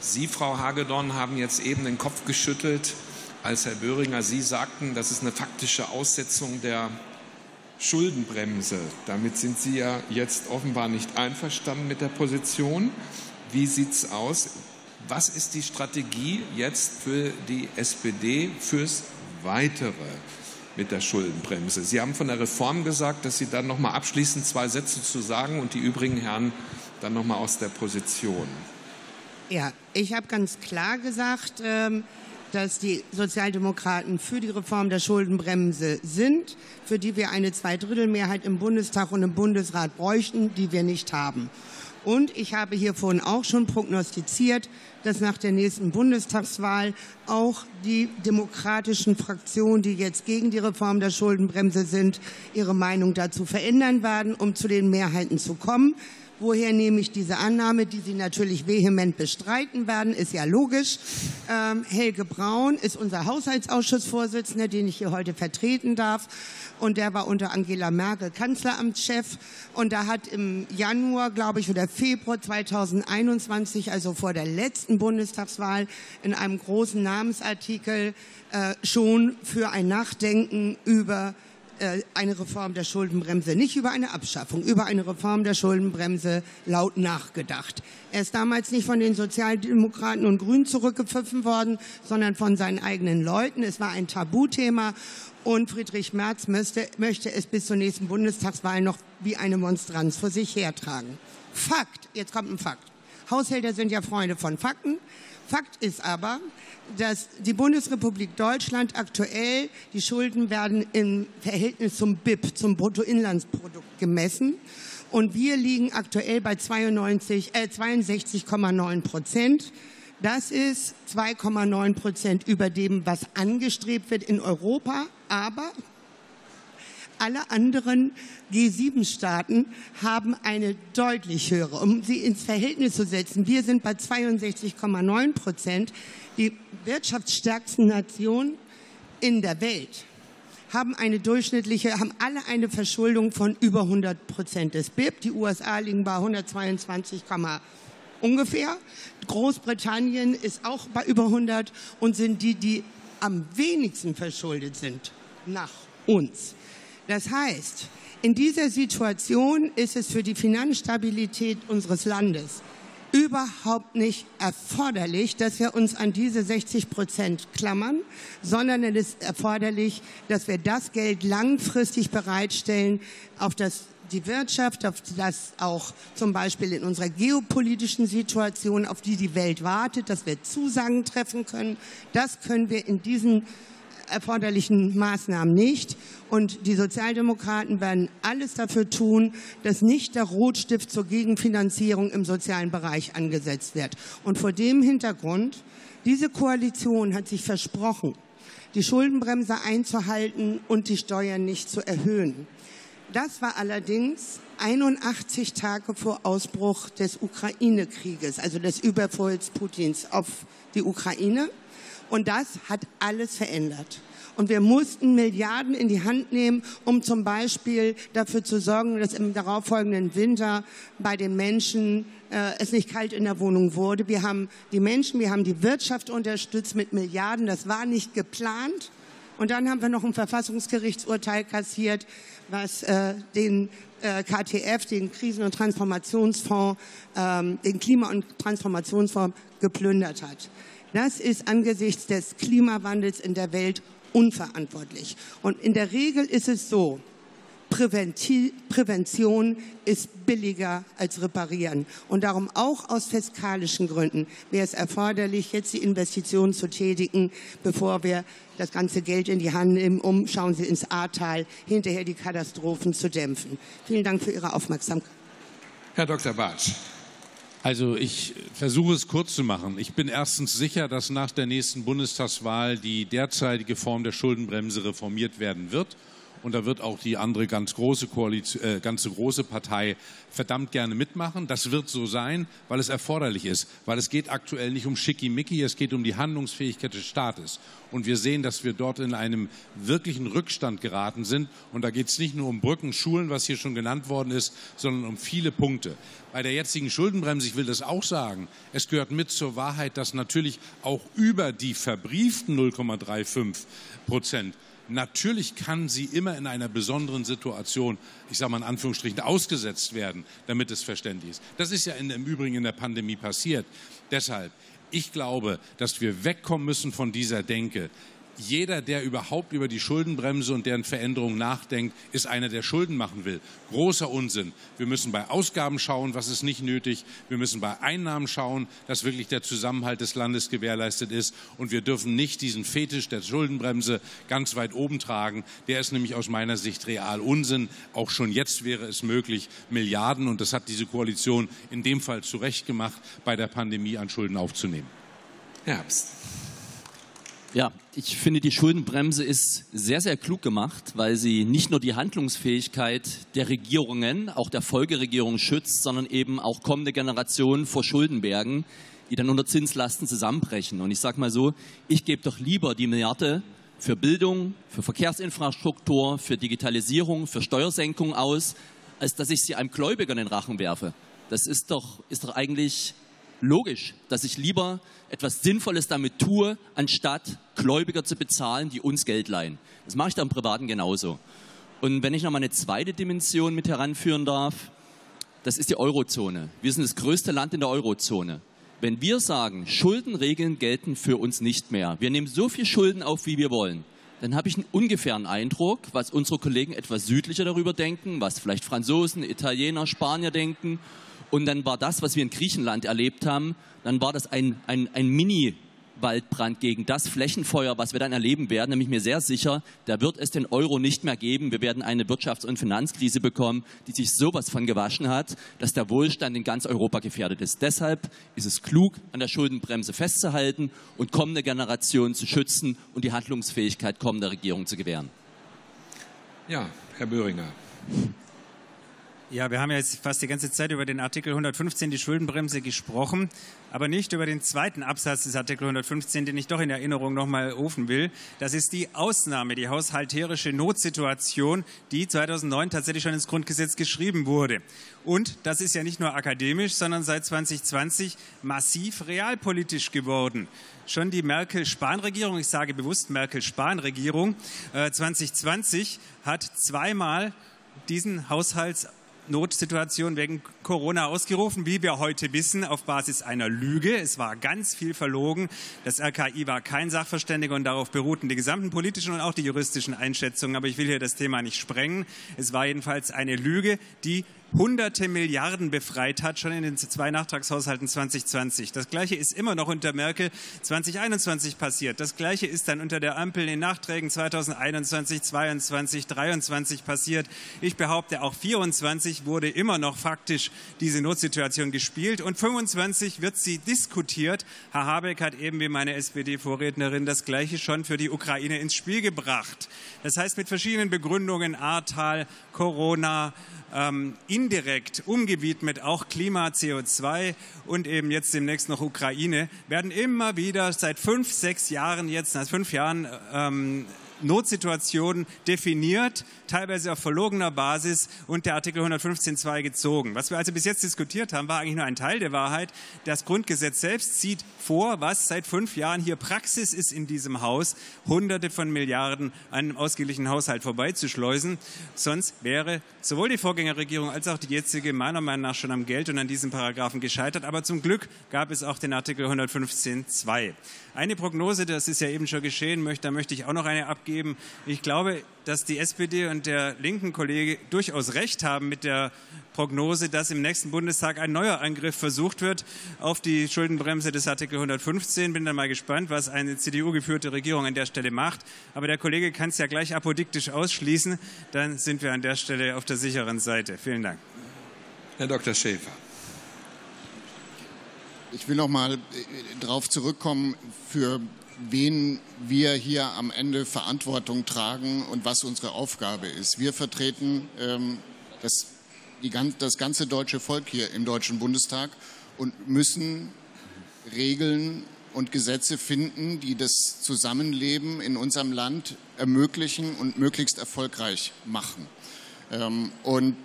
Sie, Frau Hagedorn, haben jetzt eben den Kopf geschüttelt, als Herr Böhringer Sie sagten, das ist eine faktische Aussetzung der Schuldenbremse. Damit sind Sie ja jetzt offenbar nicht einverstanden mit der Position. Wie sieht es aus? Was ist die Strategie jetzt für die SPD fürs Weitere? Mit der Schuldenbremse. Sie haben von der Reform gesagt, dass Sie dann noch mal abschließend zwei Sätze zu sagen und die übrigen Herren dann noch mal aus der Position. Ja, ich habe ganz klar gesagt, ähm, dass die Sozialdemokraten für die Reform der Schuldenbremse sind, für die wir eine Zweidrittelmehrheit im Bundestag und im Bundesrat bräuchten, die wir nicht haben. Und ich habe hier vorhin auch schon prognostiziert, dass nach der nächsten Bundestagswahl auch die demokratischen Fraktionen, die jetzt gegen die Reform der Schuldenbremse sind, ihre Meinung dazu verändern werden, um zu den Mehrheiten zu kommen. Woher nehme ich diese Annahme, die Sie natürlich vehement bestreiten werden, ist ja logisch. Ähm, Helge Braun ist unser Haushaltsausschussvorsitzender, den ich hier heute vertreten darf. Und der war unter Angela Merkel Kanzleramtschef. Und da hat im Januar, glaube ich, oder Februar 2021, also vor der letzten Bundestagswahl, in einem großen Namensartikel äh, schon für ein Nachdenken über eine Reform der Schuldenbremse, nicht über eine Abschaffung, über eine Reform der Schuldenbremse laut nachgedacht. Er ist damals nicht von den Sozialdemokraten und Grünen zurückgepfiffen worden, sondern von seinen eigenen Leuten. Es war ein Tabuthema und Friedrich Merz müsste, möchte es bis zur nächsten Bundestagswahl noch wie eine Monstranz vor sich hertragen. Fakt, jetzt kommt ein Fakt. Haushälter sind ja Freunde von Fakten. Fakt ist aber, dass die Bundesrepublik Deutschland aktuell, die Schulden werden im Verhältnis zum BIP, zum Bruttoinlandsprodukt gemessen. Und wir liegen aktuell bei 92, äh, 62,9 Prozent. Das ist 2,9 Prozent über dem, was angestrebt wird in Europa. Aber alle anderen G7-Staaten haben eine deutlich höhere. Um sie ins Verhältnis zu setzen, wir sind bei 62,9 Prozent. Die wirtschaftsstärksten Nationen in der Welt haben eine durchschnittliche, haben alle eine Verschuldung von über 100 Prozent des BIP. Die USA liegen bei 122, ungefähr. Großbritannien ist auch bei über 100 und sind die, die am wenigsten verschuldet sind nach uns. Das heißt, in dieser Situation ist es für die Finanzstabilität unseres Landes überhaupt nicht erforderlich, dass wir uns an diese 60 Prozent klammern, sondern es ist erforderlich, dass wir das Geld langfristig bereitstellen, auf das die Wirtschaft, auf das auch zum Beispiel in unserer geopolitischen Situation, auf die die Welt wartet, dass wir Zusagen treffen können. Das können wir in diesen erforderlichen Maßnahmen nicht. Und die Sozialdemokraten werden alles dafür tun, dass nicht der Rotstift zur Gegenfinanzierung im sozialen Bereich angesetzt wird. Und vor dem Hintergrund, diese Koalition hat sich versprochen, die Schuldenbremse einzuhalten und die Steuern nicht zu erhöhen. Das war allerdings 81 Tage vor Ausbruch des Ukraine-Krieges, also des Überfalls Putins auf die Ukraine. Und das hat alles verändert. Und wir mussten Milliarden in die Hand nehmen, um zum Beispiel dafür zu sorgen, dass im darauffolgenden Winter bei den Menschen äh, es nicht kalt in der Wohnung wurde. Wir haben die Menschen, wir haben die Wirtschaft unterstützt mit Milliarden. Das war nicht geplant. Und dann haben wir noch ein Verfassungsgerichtsurteil kassiert, was äh, den äh, KTF, den Krisen- und Transformationsfonds, ähm, den Klima- und Transformationsfonds geplündert hat. Das ist angesichts des Klimawandels in der Welt unverantwortlich. Und in der Regel ist es so, Prävention ist billiger als reparieren. Und darum auch aus fiskalischen Gründen wäre es erforderlich, jetzt die Investitionen zu tätigen, bevor wir das ganze Geld in die Hand nehmen, um, schauen Sie ins Ahrtal, hinterher die Katastrophen zu dämpfen. Vielen Dank für Ihre Aufmerksamkeit. Herr Dr. Bartsch. Also ich versuche es kurz zu machen. Ich bin erstens sicher, dass nach der nächsten Bundestagswahl die derzeitige Form der Schuldenbremse reformiert werden wird. Und da wird auch die andere ganz große, Koalition, äh, ganze große Partei verdammt gerne mitmachen. Das wird so sein, weil es erforderlich ist. Weil es geht aktuell nicht um Schickimicki, es geht um die Handlungsfähigkeit des Staates. Und wir sehen, dass wir dort in einem wirklichen Rückstand geraten sind. Und da geht es nicht nur um Brücken, Schulen, was hier schon genannt worden ist, sondern um viele Punkte. Bei der jetzigen Schuldenbremse, ich will das auch sagen, es gehört mit zur Wahrheit, dass natürlich auch über die verbrieften 0,35 Prozent Natürlich kann sie immer in einer besonderen Situation, ich sage mal in Anführungsstrichen, ausgesetzt werden, damit es verständlich ist. Das ist ja in, im Übrigen in der Pandemie passiert. Deshalb, ich glaube, dass wir wegkommen müssen von dieser Denke, jeder, der überhaupt über die Schuldenbremse und deren Veränderung nachdenkt, ist einer, der Schulden machen will. Großer Unsinn. Wir müssen bei Ausgaben schauen, was ist nicht nötig. Wir müssen bei Einnahmen schauen, dass wirklich der Zusammenhalt des Landes gewährleistet ist. Und wir dürfen nicht diesen Fetisch der Schuldenbremse ganz weit oben tragen. Der ist nämlich aus meiner Sicht real Unsinn. Auch schon jetzt wäre es möglich, Milliarden, und das hat diese Koalition in dem Fall zu Recht gemacht, bei der Pandemie an Schulden aufzunehmen. Herbst. Ja, ich finde, die Schuldenbremse ist sehr, sehr klug gemacht, weil sie nicht nur die Handlungsfähigkeit der Regierungen, auch der Folgeregierung schützt, sondern eben auch kommende Generationen vor Schuldenbergen, die dann unter Zinslasten zusammenbrechen. Und ich sage mal so, ich gebe doch lieber die Milliarde für Bildung, für Verkehrsinfrastruktur, für Digitalisierung, für Steuersenkung aus, als dass ich sie einem Gläubiger in den Rachen werfe. Das ist doch, ist doch eigentlich logisch, dass ich lieber etwas Sinnvolles damit tue, anstatt Gläubiger zu bezahlen, die uns Geld leihen. Das mache ich dann im Privaten genauso. Und wenn ich noch mal eine zweite Dimension mit heranführen darf, das ist die Eurozone. Wir sind das größte Land in der Eurozone. Wenn wir sagen, Schuldenregeln gelten für uns nicht mehr, wir nehmen so viel Schulden auf, wie wir wollen, dann habe ich einen ungefähren Eindruck, was unsere Kollegen etwas südlicher darüber denken, was vielleicht Franzosen, Italiener, Spanier denken und dann war das, was wir in Griechenland erlebt haben, dann war das ein, ein, ein Mini- Waldbrand gegen das Flächenfeuer, was wir dann erleben werden, nämlich mir sehr sicher, da wird es den Euro nicht mehr geben. Wir werden eine Wirtschafts- und Finanzkrise bekommen, die sich sowas von gewaschen hat, dass der Wohlstand in ganz Europa gefährdet ist. Deshalb ist es klug, an der Schuldenbremse festzuhalten und kommende Generationen zu schützen und die Handlungsfähigkeit kommender Regierung zu gewähren. Ja, Herr Böhringer. Ja, wir haben ja jetzt fast die ganze Zeit über den Artikel 115, die Schuldenbremse, gesprochen, aber nicht über den zweiten Absatz des Artikel 115, den ich doch in Erinnerung nochmal rufen will. Das ist die Ausnahme, die haushalterische Notsituation, die 2009 tatsächlich schon ins Grundgesetz geschrieben wurde. Und das ist ja nicht nur akademisch, sondern seit 2020 massiv realpolitisch geworden. Schon die Merkel-Spahn-Regierung, ich sage bewusst Merkel-Spahn-Regierung, äh, 2020 hat zweimal diesen Haushalts Notsituation wegen Corona ausgerufen, wie wir heute wissen, auf Basis einer Lüge. Es war ganz viel verlogen. Das RKI war kein Sachverständiger und darauf beruhten die gesamten politischen und auch die juristischen Einschätzungen. Aber ich will hier das Thema nicht sprengen. Es war jedenfalls eine Lüge, die hunderte Milliarden befreit hat, schon in den zwei Nachtragshaushalten 2020. Das Gleiche ist immer noch unter Merkel 2021 passiert. Das Gleiche ist dann unter der Ampel in den Nachträgen 2021, 22, 23 passiert. Ich behaupte, auch 24 wurde immer noch faktisch diese Notsituation gespielt und 25 wird sie diskutiert. Herr Habeck hat eben wie meine SPD-Vorrednerin das Gleiche schon für die Ukraine ins Spiel gebracht. Das heißt mit verschiedenen Begründungen, Ahrtal, Corona, ähm, indirekt umgewidmet auch Klima, CO2 und eben jetzt demnächst noch Ukraine, werden immer wieder seit fünf, sechs Jahren jetzt, seit fünf Jahren ähm, Notsituationen definiert, teilweise auf verlogener Basis und der Artikel 115.2 gezogen. Was wir also bis jetzt diskutiert haben, war eigentlich nur ein Teil der Wahrheit. Das Grundgesetz selbst sieht vor, was seit fünf Jahren hier Praxis ist in diesem Haus, Hunderte von Milliarden an einem ausgeglichenen Haushalt vorbeizuschleusen. Sonst wäre sowohl die Vorgängerregierung als auch die jetzige meiner Meinung nach schon am Geld und an diesen Paragraphen gescheitert. Aber zum Glück gab es auch den Artikel 115.2. Eine Prognose, das ist ja eben schon geschehen, da möchte ich auch noch eine abgeben. Ich glaube, dass die SPD und der linken Kollege durchaus recht haben mit der Prognose, dass im nächsten Bundestag ein neuer Angriff versucht wird auf die Schuldenbremse des Artikel 115. Bin dann mal gespannt, was eine CDU-geführte Regierung an der Stelle macht. Aber der Kollege kann es ja gleich apodiktisch ausschließen. Dann sind wir an der Stelle auf der sicheren Seite. Vielen Dank. Herr Dr. Schäfer. Ich will noch mal äh, darauf zurückkommen, für wen wir hier am Ende Verantwortung tragen und was unsere Aufgabe ist. Wir vertreten ähm, das, die, das ganze deutsche Volk hier im Deutschen Bundestag und müssen Regeln und Gesetze finden, die das Zusammenleben in unserem Land ermöglichen und möglichst erfolgreich machen. Ähm, und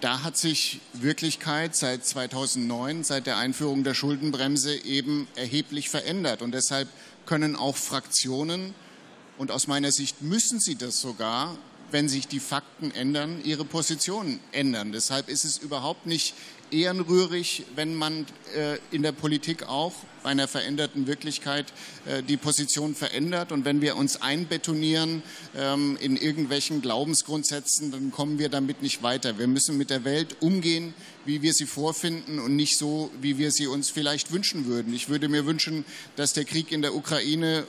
da hat sich Wirklichkeit seit 2009, seit der Einführung der Schuldenbremse eben erheblich verändert. Und deshalb können auch Fraktionen, und aus meiner Sicht müssen sie das sogar, wenn sich die Fakten ändern, ihre Position ändern. Deshalb ist es überhaupt nicht ehrenrührig, wenn man äh, in der Politik auch bei einer veränderten Wirklichkeit äh, die Position verändert. Und wenn wir uns einbetonieren ähm, in irgendwelchen Glaubensgrundsätzen, dann kommen wir damit nicht weiter. Wir müssen mit der Welt umgehen, wie wir sie vorfinden und nicht so, wie wir sie uns vielleicht wünschen würden. Ich würde mir wünschen, dass der Krieg in der Ukraine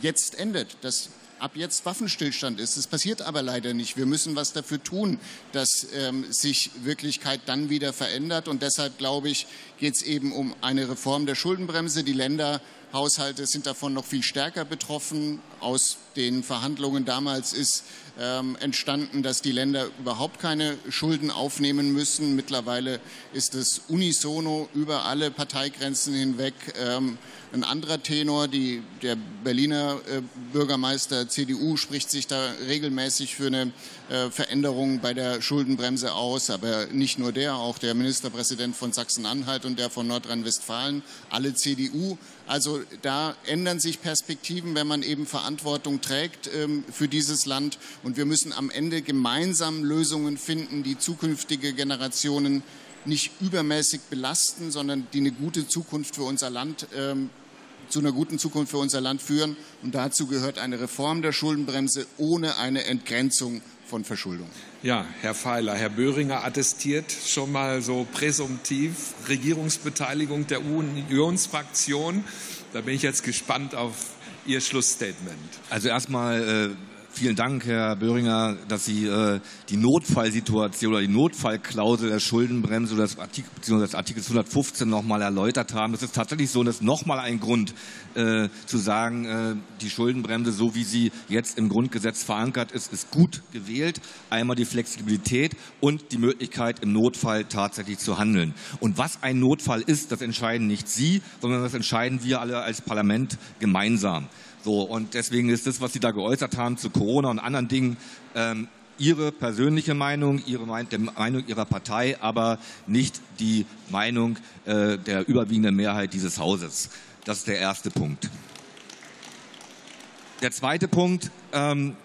jetzt endet, dass ab jetzt Waffenstillstand ist. Das passiert aber leider nicht. Wir müssen was dafür tun, dass ähm, sich Wirklichkeit dann wieder verändert. Und deshalb, glaube ich, geht es eben um eine Reform der Schuldenbremse. Die Länderhaushalte sind davon noch viel stärker betroffen. Aus den Verhandlungen damals ist ähm, entstanden, dass die Länder überhaupt keine Schulden aufnehmen müssen. Mittlerweile ist es unisono über alle Parteigrenzen hinweg. Ähm, ein anderer Tenor. Die, der Berliner äh, Bürgermeister CDU spricht sich da regelmäßig für eine äh, Veränderung bei der Schuldenbremse aus. Aber nicht nur der, auch der Ministerpräsident von Sachsen-Anhalt und der von Nordrhein-Westfalen, alle CDU. Also da ändern sich Perspektiven, wenn man eben Verantwortung trägt ähm, für dieses Land. Und wir müssen am Ende gemeinsam Lösungen finden, die zukünftige Generationen nicht übermäßig belasten, sondern die eine gute Zukunft für unser Land ähm, zu einer guten Zukunft für unser Land führen. Und dazu gehört eine Reform der Schuldenbremse ohne eine Entgrenzung von Verschuldung. Ja, Herr Pfeiler, Herr Böhringer attestiert schon mal so präsumptiv Regierungsbeteiligung der Unionsfraktion. Da bin ich jetzt gespannt auf Ihr Schlussstatement. Also erstmal äh Vielen Dank, Herr Böhringer, dass Sie äh, die Notfallsituation oder die Notfallklausel der Schuldenbremse oder das Artikel, beziehungsweise das Artikel 115 nochmal erläutert haben. Es ist tatsächlich so, dass nochmal ein Grund äh, zu sagen, äh, die Schuldenbremse, so wie sie jetzt im Grundgesetz verankert ist, ist gut gewählt. Einmal die Flexibilität und die Möglichkeit, im Notfall tatsächlich zu handeln. Und was ein Notfall ist, das entscheiden nicht Sie, sondern das entscheiden wir alle als Parlament gemeinsam. So, und deswegen ist das, was Sie da geäußert haben zu Corona und anderen Dingen, ähm, Ihre persönliche Meinung, Ihre Meinung Ihrer Partei, aber nicht die Meinung äh, der überwiegenden Mehrheit dieses Hauses. Das ist der erste Punkt. Der zweite Punkt, ähm,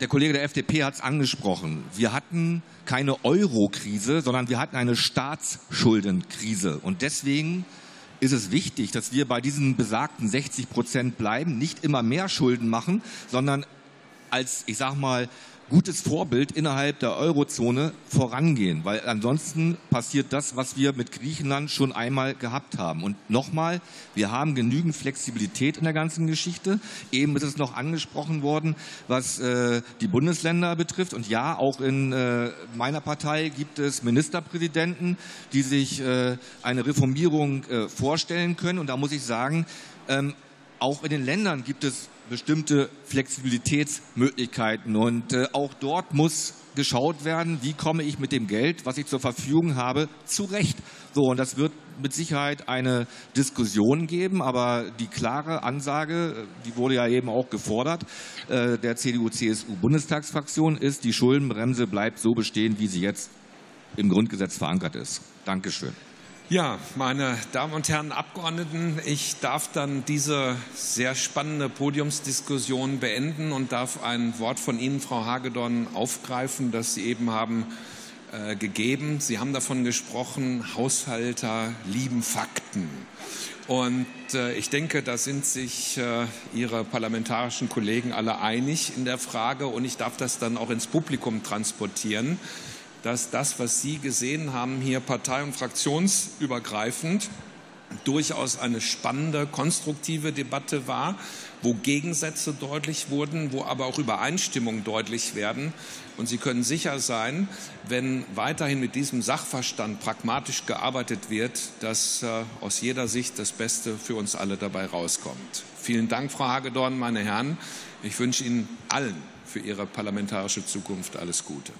der Kollege der FDP hat es angesprochen. Wir hatten keine Euro-Krise, sondern wir hatten eine Staatsschuldenkrise. Und deswegen ist es wichtig, dass wir bei diesen besagten 60 Prozent bleiben, nicht immer mehr Schulden machen, sondern als, ich sag mal, gutes Vorbild innerhalb der Eurozone vorangehen, weil ansonsten passiert das, was wir mit Griechenland schon einmal gehabt haben. Und nochmal, wir haben genügend Flexibilität in der ganzen Geschichte. Eben ist es noch angesprochen worden, was äh, die Bundesländer betrifft. Und ja, auch in äh, meiner Partei gibt es Ministerpräsidenten, die sich äh, eine Reformierung äh, vorstellen können. Und da muss ich sagen, ähm, auch in den Ländern gibt es bestimmte Flexibilitätsmöglichkeiten. Und äh, auch dort muss geschaut werden, wie komme ich mit dem Geld, was ich zur Verfügung habe, zurecht. So, und das wird mit Sicherheit eine Diskussion geben, aber die klare Ansage, die wurde ja eben auch gefordert, äh, der CDU-CSU-Bundestagsfraktion ist, die Schuldenbremse bleibt so bestehen, wie sie jetzt im Grundgesetz verankert ist. Dankeschön. Ja, meine Damen und Herren Abgeordneten, ich darf dann diese sehr spannende Podiumsdiskussion beenden und darf ein Wort von Ihnen, Frau Hagedorn, aufgreifen, das Sie eben haben äh, gegeben. Sie haben davon gesprochen, Haushalter lieben Fakten. Und äh, ich denke, da sind sich äh, Ihre parlamentarischen Kollegen alle einig in der Frage und ich darf das dann auch ins Publikum transportieren dass das, was Sie gesehen haben, hier partei- und fraktionsübergreifend durchaus eine spannende, konstruktive Debatte war, wo Gegensätze deutlich wurden, wo aber auch Übereinstimmungen deutlich werden. Und Sie können sicher sein, wenn weiterhin mit diesem Sachverstand pragmatisch gearbeitet wird, dass äh, aus jeder Sicht das Beste für uns alle dabei rauskommt. Vielen Dank, Frau Hagedorn, meine Herren. Ich wünsche Ihnen allen für Ihre parlamentarische Zukunft alles Gute.